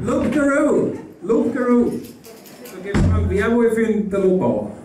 Luke the Luke Loop the road. Okay, have with him the loophole.